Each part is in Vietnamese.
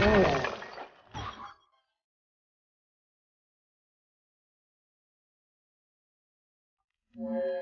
Oh. Yeah.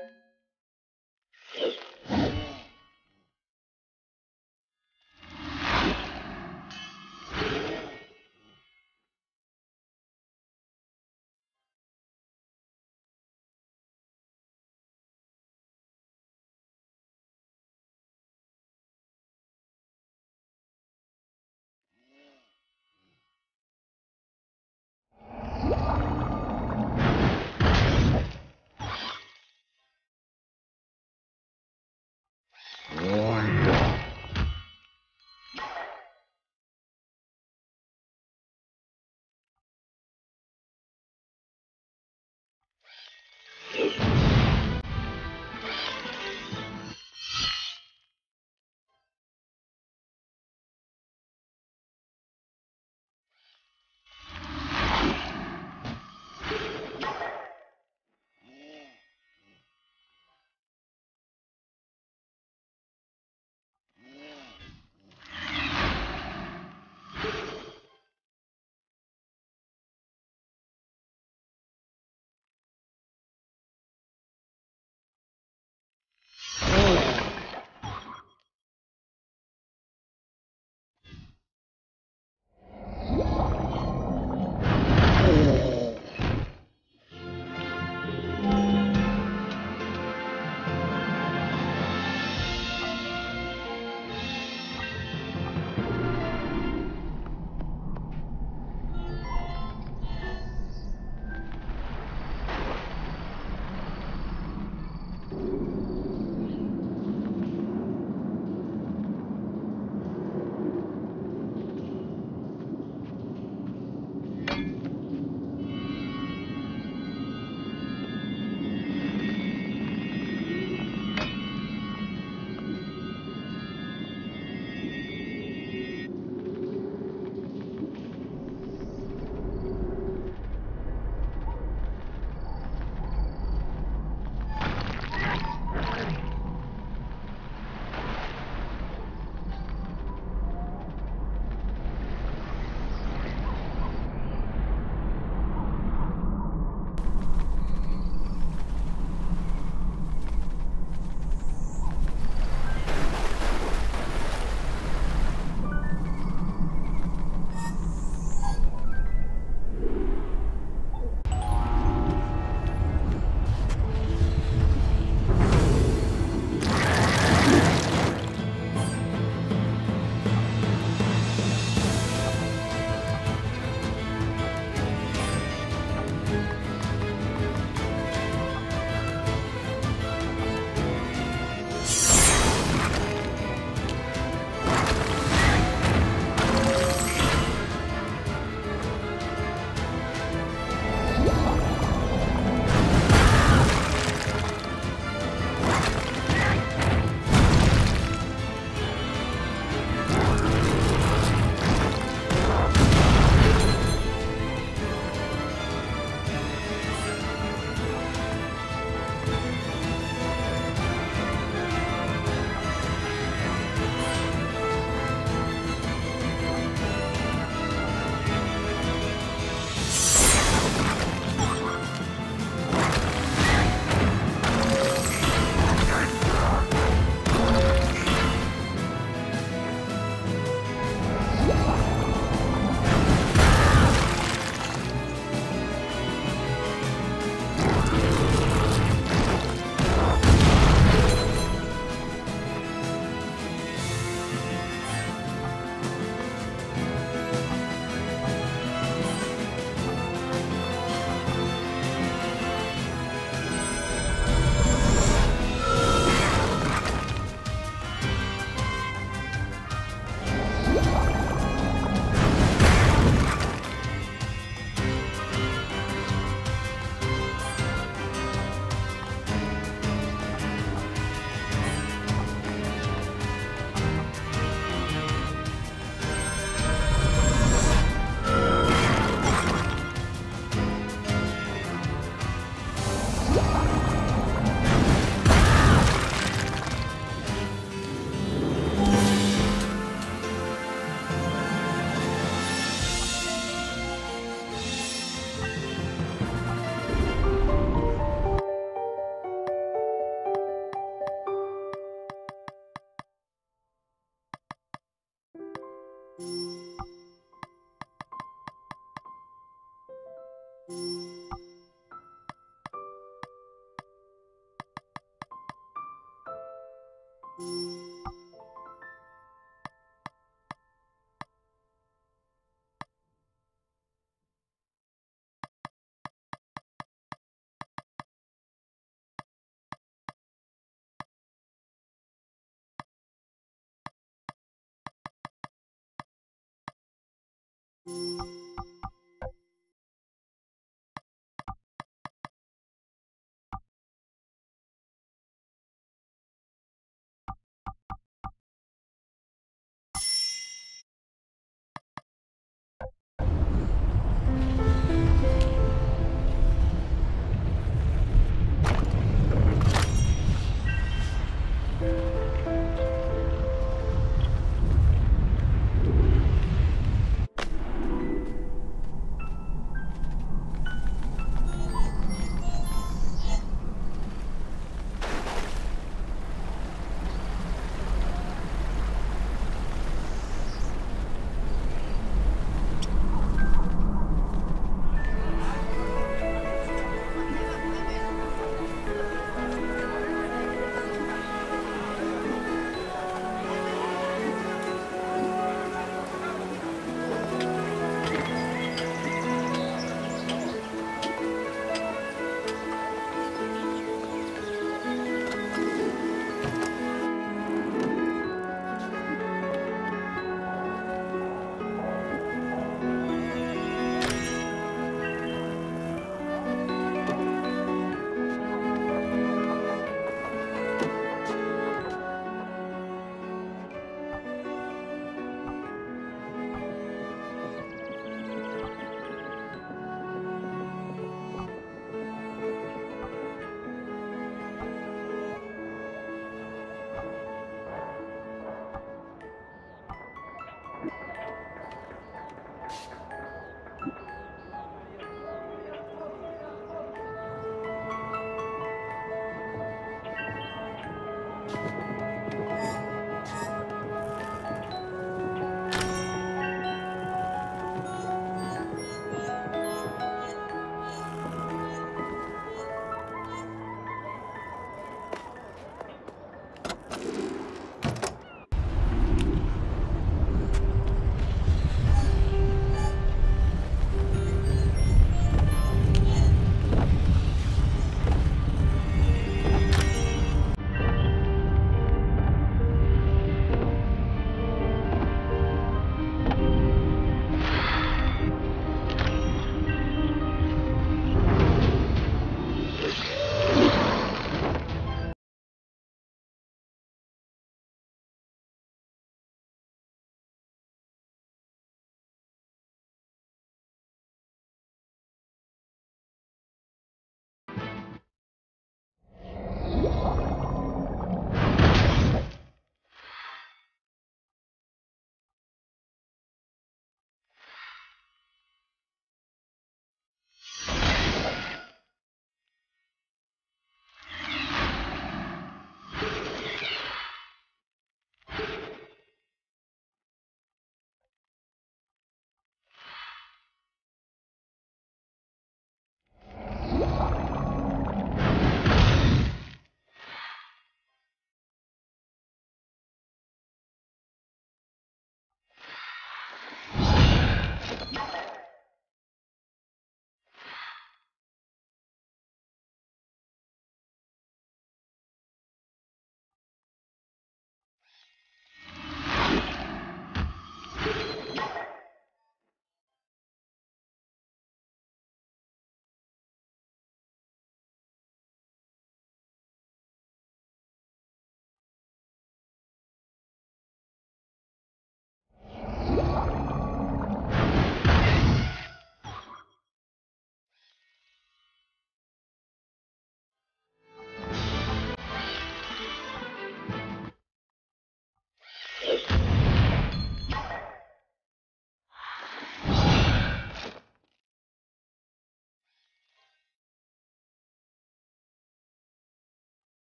you